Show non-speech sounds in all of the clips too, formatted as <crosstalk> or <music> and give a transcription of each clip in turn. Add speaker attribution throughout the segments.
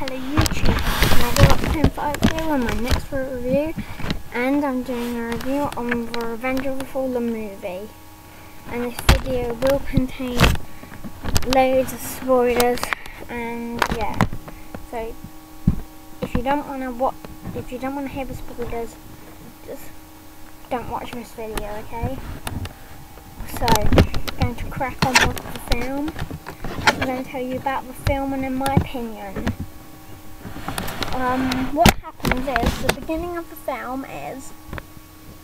Speaker 1: hello YouTube. To 5 here on my next review and I'm doing a review on the Revenge of the Fallen movie. And this video will contain loads of spoilers and yeah. So if you don't wanna watch if you don't wanna hear the spoilers, just don't watch this video, okay? So going to crack on with the film. I'm going to tell you about the film and in my opinion. Um, what happens is, the beginning of the film is,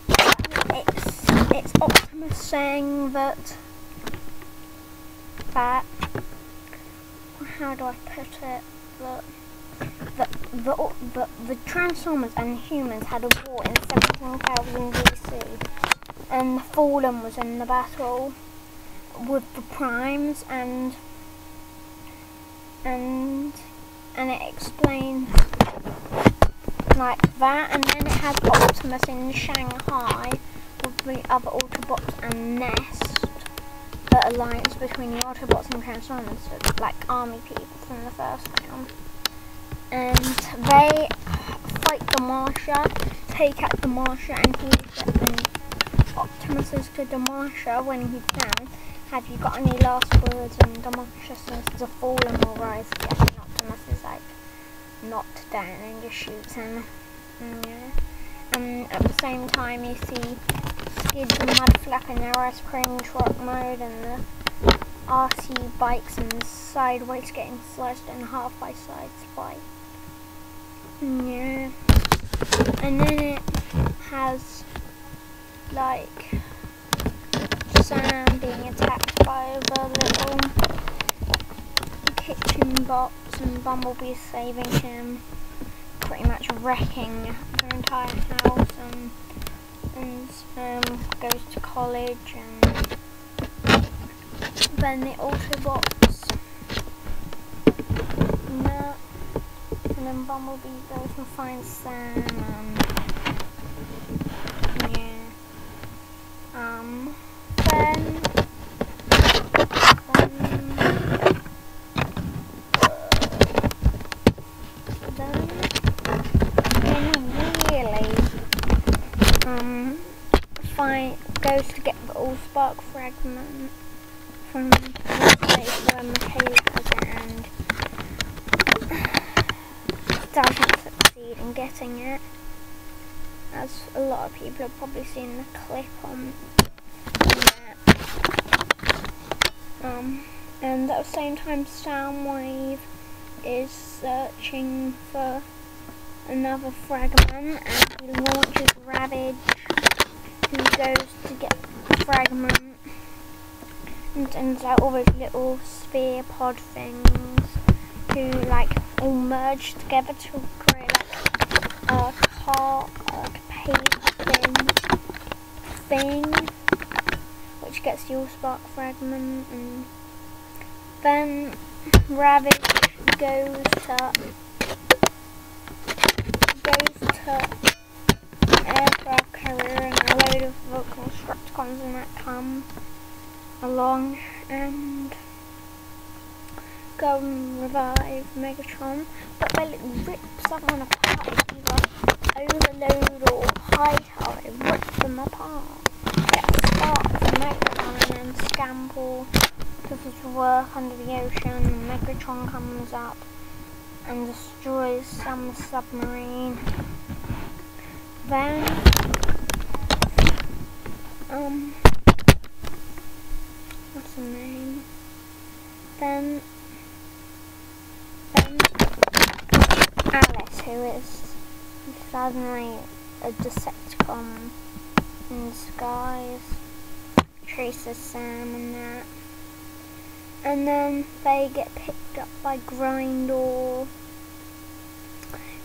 Speaker 1: it's, it's Optimus saying that, that, how do I put it, that, the, the, the, the Transformers and humans had a war in 17,000 BC, and the Fallen was in the battle with the primes and and and it explains like that and then it has Optimus in Shanghai with the other Autobots and Nest the alliance between the Autobots and Transformers like army people from the first film and they fight the Martian take out the Martian and he Optimus is to the Martian when he's down have you got any last words? And Demolishor says the fallen will rise again. And Optimus is like knocked down and just shoots him. And, yeah. and at the same time you see Skids and Mudflap in their ice cream truck mode and the RC bikes and sideways getting sliced in half by side spike. Yeah. And then it has like Sam being attacked by the little bots and Bumblebee saving him, pretty much wrecking their entire house and, and um, goes to college and then the Autobots no, and then Bumblebee goes and finds Sam and yeah. Um then, then, then really, um, find, goes to get the Allspark fragment from the place where Mikaela it and <sighs> doesn't succeed in getting it. As a lot of people have probably seen the clip on Um, and at the same time, Soundwave is searching for another fragment, and he launches Ravage, who goes to get the fragment, and turns out all those little sphere pod things, who like all merge together to create like a car, like paper thin thing which gets the Allspark fragment, and then Ravage goes to aircraft carrier and a load of Constructicons and that come along and go and revive Megatron, but then it rips someone apart, either overload or high it rips them apart. Megatron and then Scamble does his work under the ocean Megatron comes up and destroys some submarine. Then, um, what's the name? Then, then Alice, who is suddenly a Decepticon in disguise traces Sam and that. And then they get picked up by Grindor.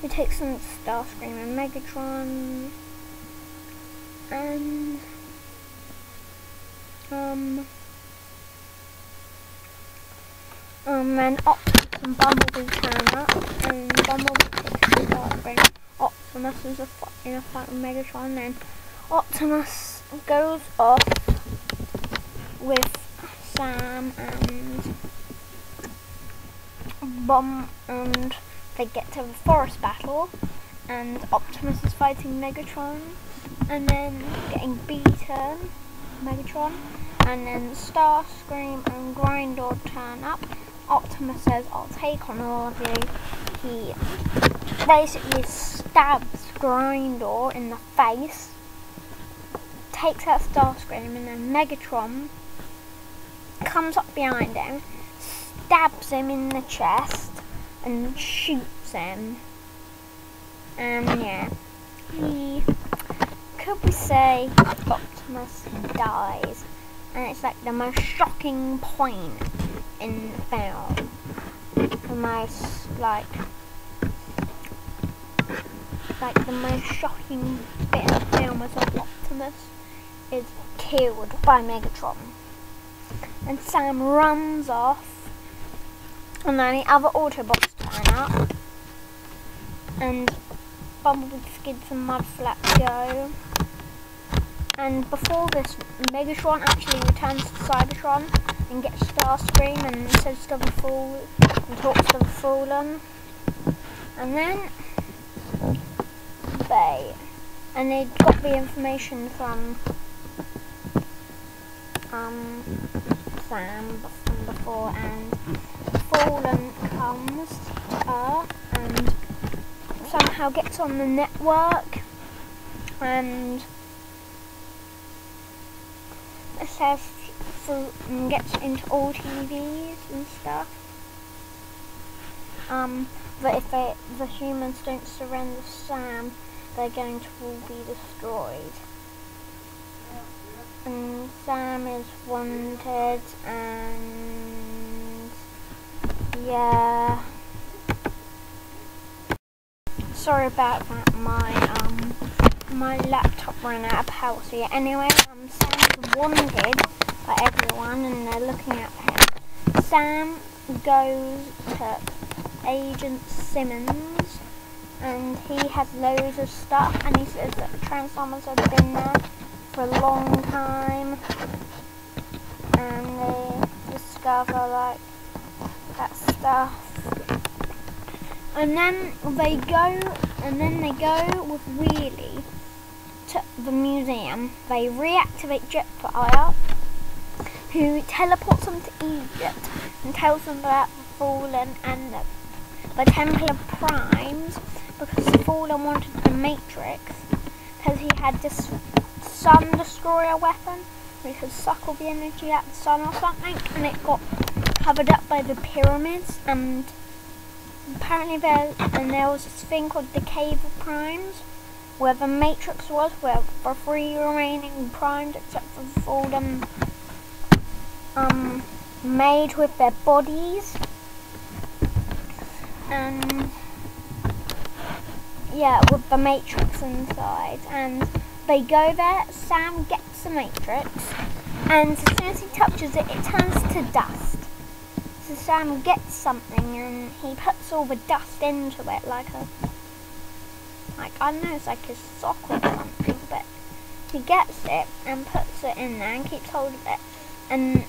Speaker 1: He takes them to Starscream and Megatron. And um um then Optimus and Bumblebee turn up and Bumblebee takes the Starscream. Optimus is a in a fight with Megatron then Optimus goes off with Sam and Bomb and they get to the forest battle, and Optimus is fighting Megatron, and then getting beaten, Megatron, and then Starscream and Grindor turn up. Optimus says, I'll take on all of you. He basically stabs Grindor in the face, takes out Starscream, and then Megatron comes up behind him, stabs him in the chest, and shoots him. And yeah, he could we say Optimus dies, and it's like the most shocking point in the film. The most like like the most shocking bit of film is that Optimus is killed by Megatron. And Sam runs off and then the other Autobots turn up and Bumblebee, Skids and Mudflap go. And before this, Megatron actually returns to Cybertron and gets Starscream and says to the Fool and talks to the Fallen. And then they and they got the information from um Sam from before and Fallen comes Earth and somehow gets on the network and says through and gets into all TVs and stuff. Um, but if they, the humans don't surrender Sam, they're going to all be destroyed. And Sam is wanted and yeah. Sorry about that, my um my laptop ran out of power so yeah anyway um Sam is wanted by everyone and they're looking at him. Sam goes to Agent Simmons and he has loads of stuff and he says that Transformers have been there for a long time and they discover like that stuff. And then they go and then they go with Wheelie to the museum. They reactivate Jetfire who teleports them to Egypt and tells them about the Fallen and the, the Temple of Primes because Fallen wanted the Matrix because he had this Sun Destroyer weapon which could suck all the energy out of the sun or something and it got covered up by the pyramids and apparently there and there was this thing called the Cave of Primes where the Matrix was where the three remaining primes except for the Fallen um made with their bodies and yeah, with the Matrix inside. And they go there, Sam gets the Matrix, and as soon as he touches it, it turns to dust. Sam gets something and he puts all the dust into it like a, like, I don't know, it's like a sock or something, but he gets it and puts it in there and keeps hold of it. And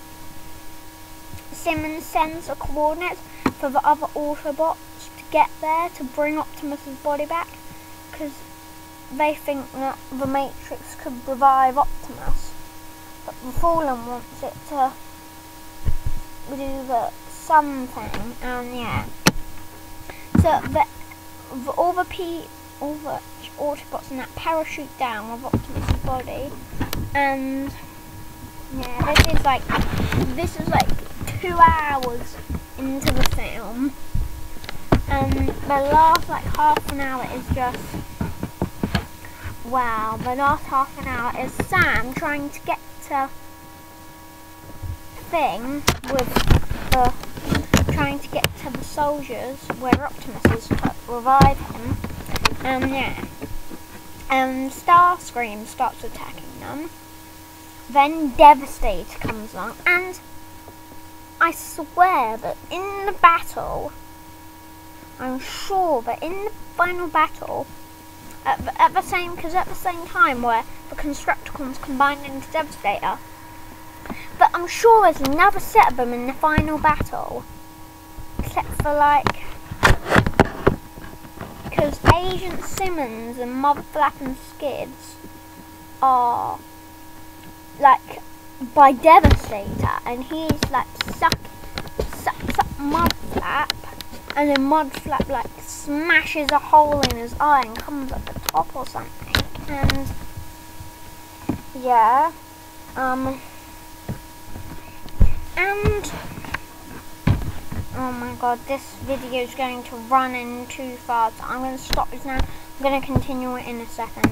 Speaker 1: Simmons sends the coordinates for the other Autobots to get there to bring Optimus's body back because they think that the Matrix could revive Optimus but the Fallen wants it to do the sun thing and yeah. So the, the all the P all the Autobots and that parachute down with Optimus's body and yeah this is like this is like two hours into the film. And the last like half an hour is just wow the last half an hour is Sam trying to get to thing with trying to get to the soldiers where Optimus is to revive him. And yeah. Um, and Starscream starts attacking them. Then Devastator comes along and I swear that in the battle, I'm sure that in the final battle, at the, at the same, because at the same time where the Constructicons combined into Devastator, but I'm sure there's another set of them in the final battle, for like, because Agent Simmons and Mudflap and Skids are like by Devastator, and he's like suck, sucks up Mudflap, and then Mudflap like smashes a hole in his eye and comes at the top or something, and yeah, um, and oh my god, this video is going to run in too fast. I'm going to stop this now. I'm going to continue it in a second.